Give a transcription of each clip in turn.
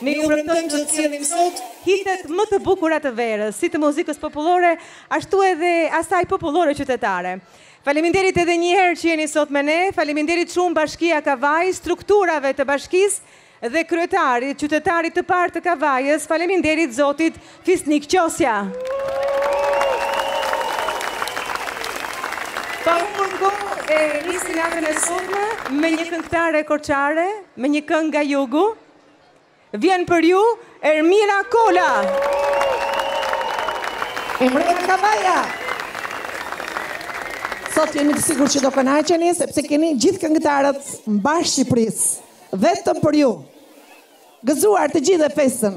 Ne ju premtojmë që të sjellim sot hitet më të bukura të verës, si të muzikës popullore, ashtu edhe asaj popullore qytetare. Faleminderit edhe një herë që jeni sot me ne, faleminderit shumë Bashkia Kavajë, strukturave të bashkisë dhe kryetarit, qytetarit të parë të Kavajës, faleminderit zotit Fisnik Qosja. Pa humbur kohë e nisim natën e sotme me një këngëtare korçare, me një këngë nga jugu. Vjen për ju Ermira Kola. Mirëmbrëma Kavaja. Sot jemi të sigurt që do kënaqeni sepse keni gjithë këngëtarët mbarë Shqipërisë vetëm për ju. Gëzuar të gjithë festën.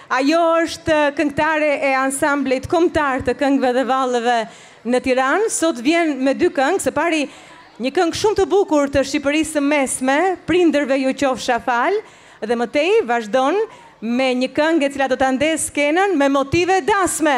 Ajo është këngëtare e Ansamblit Kombëtar të Këngëve dhe Valleve në Tiranë. Sot vjen me dy këngë. Së pari, një këngë shumë të bukur të Shqipërisë së Mesme, Prindërve ju qofsha falë dhe më tej vazhdon me një këngë e cila do ta ndezë skenën me motive dasme.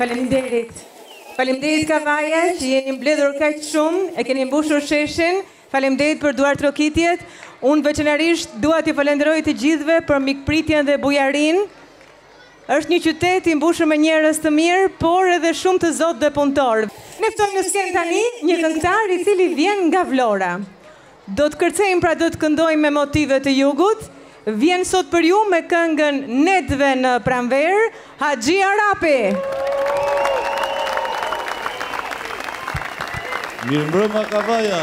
Faleminderit. Faleminderit Kavaja që jeni mbledhur kaq shumë, e keni mbushur sheshin. Faleminderit për duartrokitjet. Unë veçanërisht dua t'ju falenderoj të gjithëve për mikpritjen dhe bujarinë. Është një qytet i mbushur me njerëz të mirë, por edhe shumë të zotë dhe punëtorë. Ne ftojmë në skenë tani një këngëtar i cili vjen nga Vlora. Do të kërcejmë pra do të këndojmë me motive të jugut. Vjen sot për ju me këngën Netëve në pranverë, Haxhi Arapi. Mirëmbrëma Kavaja.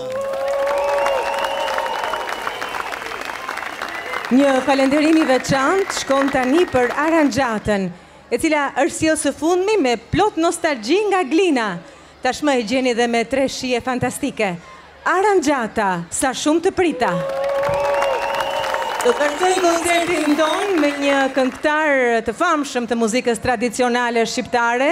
Një falenderim i veçantë shkon tani për aranxhatën, e cila është sjellë së fundmi me plot nostalgji nga Glina. Tashmë e gjeni dhe me tre shije fantastike. Aranxhata, sa shumë të prita! Do të vazhdoj koncertin tonë me një këngëtar të famshëm të muzikës tradicionale shqiptare,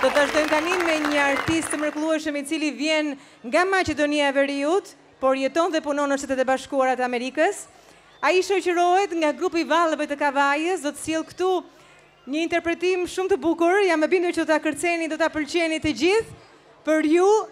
Do të vazhdojmë tani me një artist të mrekullueshëm i cili vjen nga Maqedonia e Veriut, por jeton dhe punon në Shtetet e Bashkuara të Amerikës. Ai shoqërohet nga grupi i valleve të Kavajës, do të sjellë këtu një interpretim shumë të bukur, jam e bindur që do ta kërceni, do ta pëlqeni të gjithë. Për ju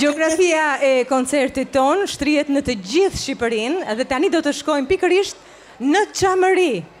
Gjeografia e koncertit tonë shtrihet në të gjithë Shqipërinë dhe tani do të shkojmë pikërisht në Çamëri.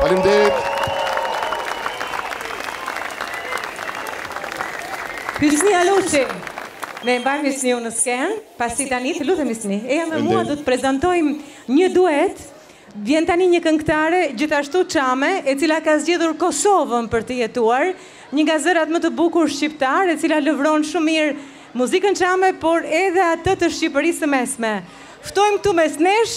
Faleminderit. Hysni Alushi. Ne e mbajmë Hysniun në skenë, pasi tani të lutem Hysni, eja me mua do të prezantojmë një duet. Vjen tani një këngëtare gjithashtu çame, e cila ka zgjedhur Kosovën për të jetuar, një nga zërat më të bukur shqiptar, e cila lëvron shumë mirë muzikën çame, por edhe atë të Shqipërisë së Mesme. Ftojmë këtu mes nesh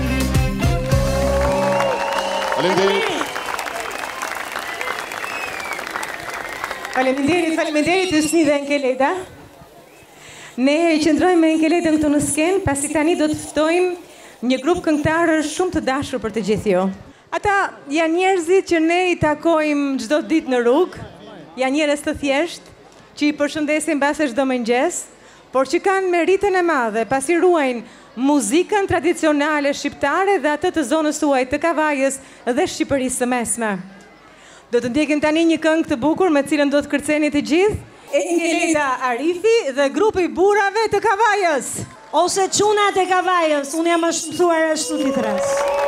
Faleminderit. Faleminderit, faleminderit Hysni dhe Enkeleda. Ne qëndrojmë me Enkeledën këtu në skenë, pasi tani do të ftojmë një grup këngëtarësh shumë të dashur për të gjithë ju. Ata janë njerëzit që ne i takojmë çdo ditë në rrugë, janë njerëz të thjeshtë, që i përshëndesim mbase çdo mëngjes, por që kanë meritën e madhe, pasi ruajnë muzikën tradicionale shqiptare dhe atë të zonës tuaj të Kavajës dhe Shqipërisë së Mesme. Do të ndjekim tani një këngë të bukur me të cilën do të kërceni të gjithë. Enkeleda Arifi dhe grupi i burrave të Kavajës. Ose çunat e Kavajës, unë jam ashtu mësuar ashtu t'i thërras.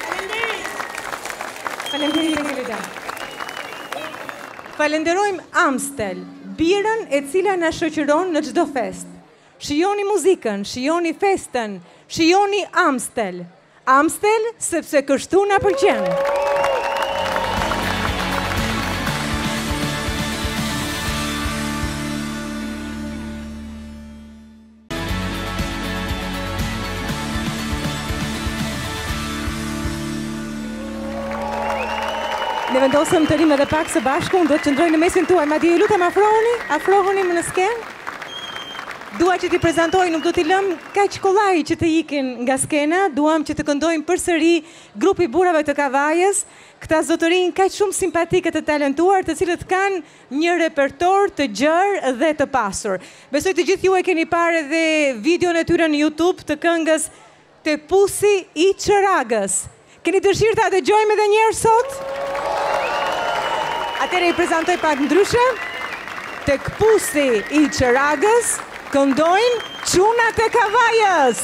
Faleminderit Elida. Falenderojmë Amstel, birën e cila na shoqëron në çdo festë. Shijoni muzikën, shijoni festën, shijoni Amstel. Amstel sepse kështu na pëlqen. Ne vendosëm të rrimë edhe pak së bashku, unë do të qëndroj në mesin tuaj, madje ju lutem afrohoni, afrohoni më në skenë. Dua që t'i prezantoj, nuk do t'i lëmë kaq kollaj që të ikin nga skena, duam që të këndojnë përsëri grupi i burrave të Kavajës, këta zotërinj kaq shumë simpatikë e të talentuar të cilët kanë Një repertor të gjerë dhe të pasur. Besoj të gjithë ju e keni parë edhe videon e tyre në YouTube të këngës Te pusi i çëragës. Keni dëshirë ta dëgjojmë edhe një herë sot? Atëherë i prezantoj pak ndryshe. Tek pusi i çëragës këndojnë Çunat e Kavajës.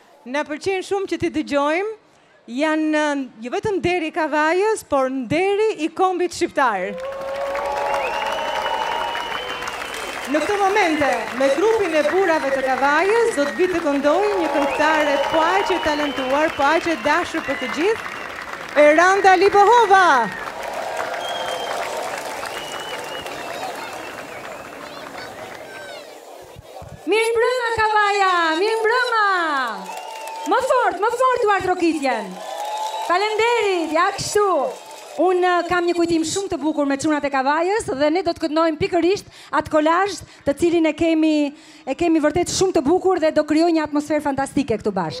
Na pëlqen shumë që t'i dëgjojmë. Janë jo vetëm nderi i Kavajës, por nderi i kombit shqiptar. Në këto momente, me grupin e burrave të Kavajës, do të vijë të këndojë një këngëtare po aq e talentuar, po aq e dashur për të gjithë, Eranda Libohova! Mirë mbrëma Kavaja, mirë mbrëma! Më fort, më fort duartrokitjen! Falemderit, ja kështu! Unë uh, kam një kujtim shumë të bukur me çunat e Kavajës dhe ne do të këndojmë pikërisht atë kolazh të cilin e kemi e kemi vërtet shumë të bukur dhe do krijojë një atmosferë fantastike këtu bashkë.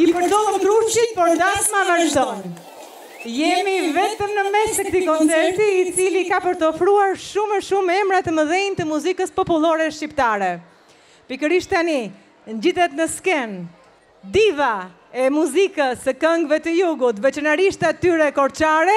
I përdor truçit, por dasma vazhdon. Jemi vetëm në mes të këtij koncerti, i cili ka për të ofruar shumë e shumë emra të mëdhenj të muzikës popullore shqiptare. Pikërisht tani, ngjitet në skenë diva e muzikës së këngëve të jugut, veçanarisht atyre korçare,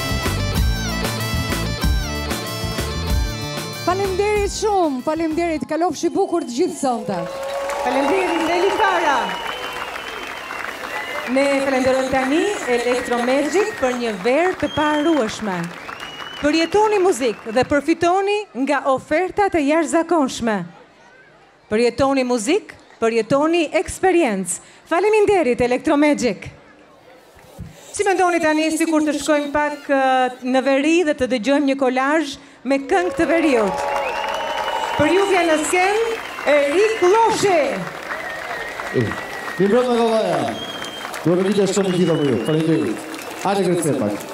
Faleminderit shumë, faleminderit. Kalofshi bukur të gjithë sonte. Faleminderit Eli Fara. Ne falenderojmë tani Electro Magic për një verë të paharrueshme. Përjetoni muzikë dhe përfitoni nga ofertat e jashtëzakonshme. Përjetoni muzikë, përjetoni eksperiencë! Faleminderit Electro Magic! Si mendoni tani sikur të shkojmë pak në veri dhe të dëgjojmë një kolazh me këngë të veriut? Për ju vjen në skenë Erik Lloshi! Mirëmbrëma Kavaja! Dua të ndiqja shton e gjitha për ju. Faleminderit! Hajde kërcejmë pak!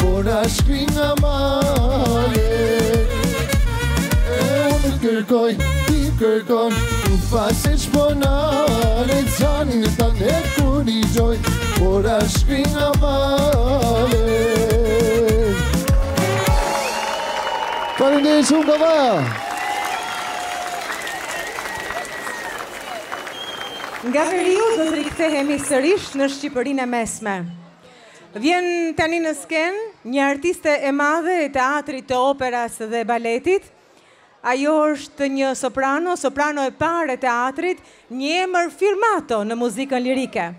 Por a shkri nga male E unë kërkoj, ti kërkon Ku pasi që po nale Zanin e ta ne kur i gjoj Por a shkri nga male Faleminderit shumë Kavaja! Nga veriu do të rikthehemi sërish në Shqipërinë e Mesme. Vjen tani në skenë një artiste e madhe e teatrit të operas dhe baletit. Ajo është një soprano, soprano e parë e teatrit, një emër firmato në muzikën lirike.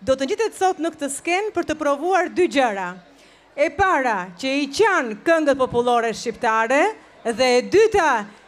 Do të ngjitet sot në këtë skenë për të provuar dy gjëra. E para, që i qan këngët popullore shqiptare dhe e dyta,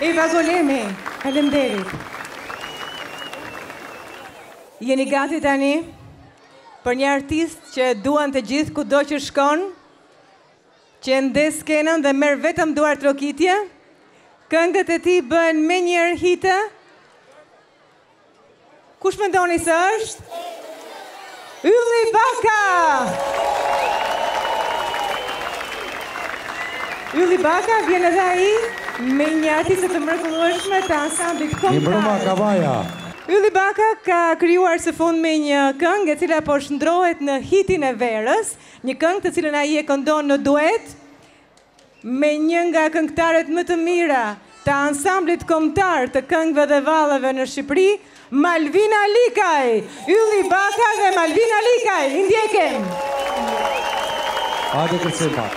Eva Golemi, faleminderit. Jeni gati tani për një artist që duan të gjithë kudo që shkon? Që ndez skenën dhe merr vetëm duartrokitje, këngët e tij bëhen menjëherë hite. Kush mendoni se është? Ylli Baka! Ylli Baka vjen edhe ai me një artiste të mrekullueshme të ansamblit kombëtar. Mirëmbrëma Kavaja! Ylli Baka ka krijuar së fundmi një këngë e cila po shndërrohet në hitin e verës Një këngë të cilën ai e këndon në duet me një nga këngëtaret më të mira të Ansamblit Kombëtar të Këngëve dhe Valleve në Shqipëri, Malvina Likaj! Ylli Baka dhe Malvina Likaj, i ndjekim! Hajde kërcejmë pak.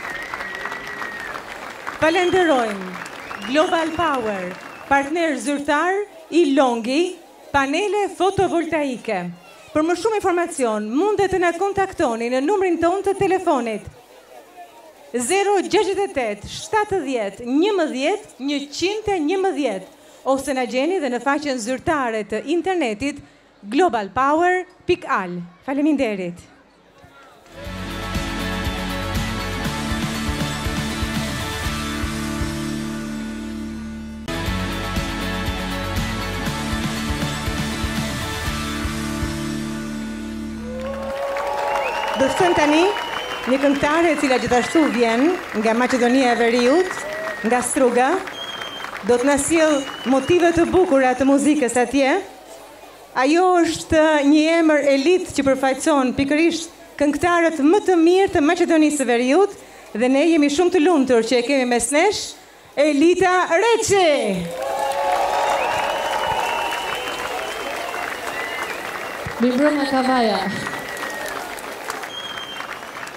Falenderojmë Global Power, partner zyrtar i Longi Panele Fotovoltaike. Për më shumë informacion, mundet të na kontaktoni në numrin tonë të telefonit, 068 70 11 111, ose na gjeni dhe në faqen zyrtare të internetit globalpower.al. Faleminderit! Të ftojmë tani një këngëtare e cila gjithashtu vjen nga Maqedonia e Veriut, nga Struga. Do të na sjellë motive të bukura të muzikës atje. Ajo është një emër elitë që përfaqëson pikërisht këngëtarët më të mirë të Maqedonisë së Veriut dhe ne jemi shumë të lumtur që e kemi mes nesh Elita Reçi! Mirëmbrëma Kavaja.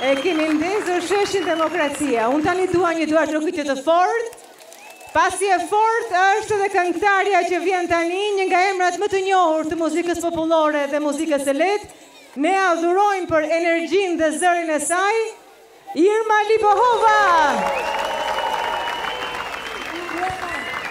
E kemi ndezur sheshin Demokracia. Unë tani dua një duartrokitje të fortë. Pasi e fortë është edhe këngëtarja që vjen tani, një nga emrat më të njohur të muzikës popullore dhe muzikës së lehtë. Ne e adhurojmë për energjinë dhe zërin e saj, Irma Libohova!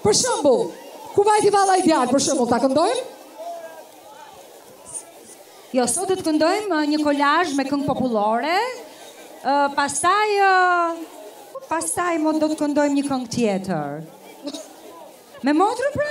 Për shembull, ku vajti vall' ai djalë, për shembull, ta këndojmë? Jo, sot do të këndojmë uh, një kolazh me këngë popullore. Uh, pastaj uh, pastaj mund do të këndojmë një këngë tjetër. Me motrën pra.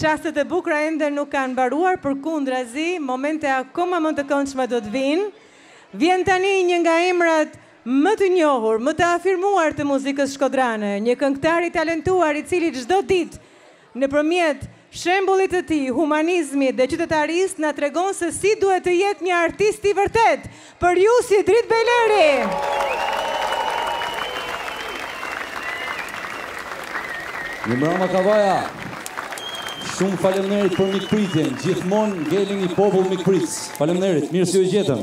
Çastet e bukura ende nuk kanë mbaruar, përkundrazi, momente akoma më të këndshme do të vijnë. Vjen tani një nga emrat më të njohur, më të afirmuar të muzikës shkodrane, një këngëtar i talentuar i cili çdo ditë nëpërmjet shembullit të tij, humanizmit dhe qytetarisë na tregon se si duhet të jetë një artist i vërtetë! Për ju Sidrit Bejleri! Mirëmbrëma Kavaja! Shumë falemnerit për mikpritjen, gjithmonë ngelni një popull mikpritës. Falemnerit, mirë se ju gjetëm.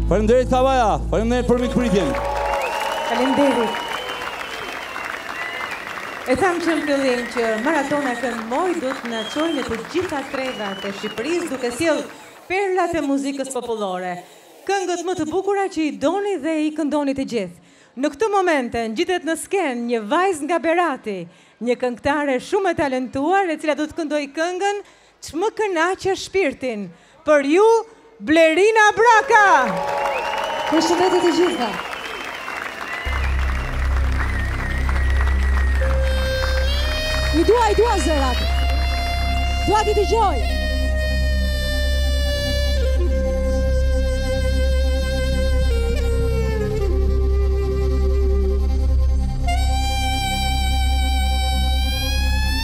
Faleminderit Kavaja, faleminderit për mikpritjen. Faleminderit. E thamë që në fillim që Maratona Këngë Moj do të na çojë në të gjitha trevat e Shqipërisë duke sjellë perlat e muzikës popullore. Këngët më të bukura që i doni dhe i këndoni të gjithë. Në këto momente ngjitet në skenë një vajzë nga Berati, një këngëtare shumë e talentuar e cila do të këndojë këngën Ç'më kënaqe shpirtin për ju Blerina Braka! Përshëndetje të gjithëve! I dua, i dua zërat! Dua t'i dëgjoj!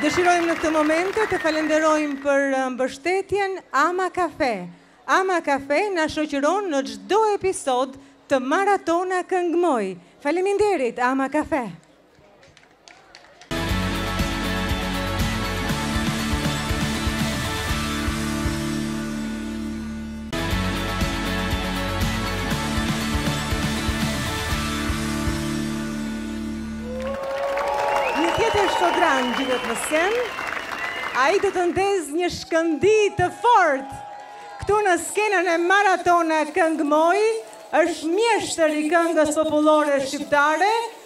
Dëshirojmë në këto momente të falenderojmë për uh, mbështetjen Ama Kafe. Ama Kafe na shoqëron në çdo episod të Maratona Këngë Moj. Faleminderit Ama Kafe. Një tjetër shkodran ngjitet në skenë. Ai do të ndezë një shkëndijë të fortë! Këtu në skenën e Maratona Këngë Moj është mjeshtër i këngës popullore shqiptare,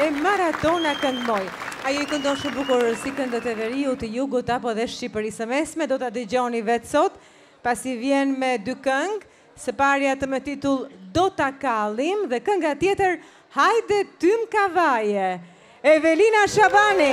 e Maratona Këngë Moj. Ajo i këndon shumë bukur si këngët e veriut, të jugut apo dhe Shqipërisë së Mesme, do ta dëgjoni vetë sot, pasi vjen me dy këngë, e para është me titull Do ta kallim dhe kënga tjetër Hajde ti në Kavajë. Evelina Shabani.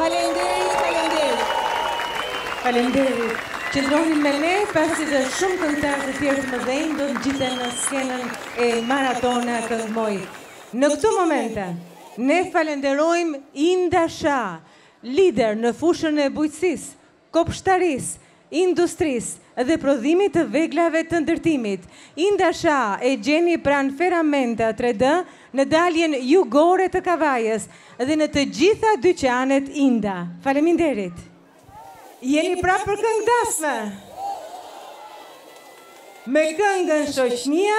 Faleminderit, faleminderit. Faleminderit. Qëndroni me ne, pasi dhe shumë këngëtarë të tjerë të mëdhenj do të ngjiten në skenën e Maratona Këngë Moj. Në këto momente, ne falenderojmë Inda Sha, lider në fushën e bujqësisë, kopshtarisë, industrisë dhe prodhimit të veglave të ndërtimit, Inda Sha e gjeni pranë Ferramenta tre D në daljen jugore të Kavajës dhe në të gjitha dyqanet Inda. Faleminderit! Jeni gati prapë për këngë dasme! Me këngën Shoqnia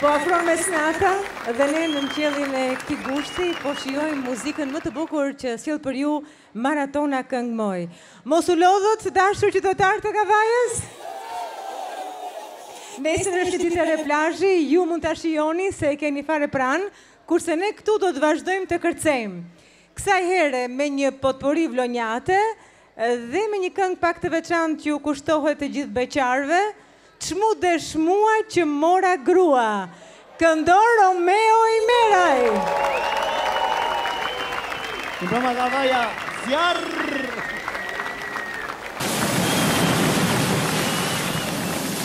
Po afron mesnata dhe ne nën qiellin e këtij gushti po shijojmë muzikën më të bukur që sjell për ju Maratona Këngë Moj. Mos u lodhët, të dashur qytetarë të Kavajës! Nesër është një ditë e re plazhi, ju mund ta shijoni se e keni fare pranë, kurse ne këtu do të vazhdojmë të kërcejmë. Kësaj here me një potpori vlonjate Dhe me një këngë pak të veçantë që u kushtohet të gjithë beqarëve, Ç'mu desh mua që mora grua! këndon Romeo Imeraj! Këndon Kavaja zjarr!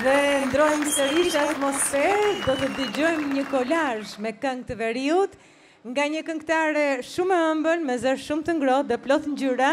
Dhe ndrojmë sërish atmosferë, do të dëgjojmë një kolazh me këngë të veriut nga një këngëtare shumë e ëmbël me zë shumë të ngrohtë dhe plot ngjyra,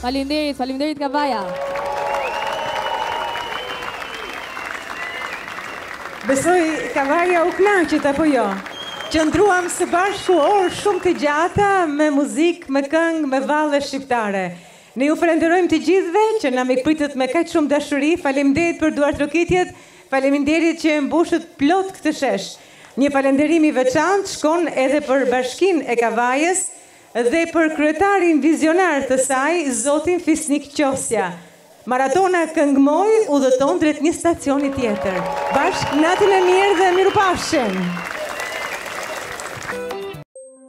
Faleminderit, faleminderit Kavaja. Besoj Kavaja u knaqet apo jo? Qëndruam së bashku orë shumë të gjata me muzikë, me këngë, me valle shqiptare. Ne ju falenderojmë të gjithëve që na mikpritët me kaq shumë dashuri, faleminderit për duartrokitjet, faleminderit që e mbushët plot këtë shesh. Një falenderim i veçantë shkon edhe për Bashkinë e Kavajës dhe për kryetarin vizionar të saj, zotin Fisnik Qosja. Maratona Këngë Moj udhëton drejt një stacioni tjetër. Bashkë natën e mirë dhe mirupafshim!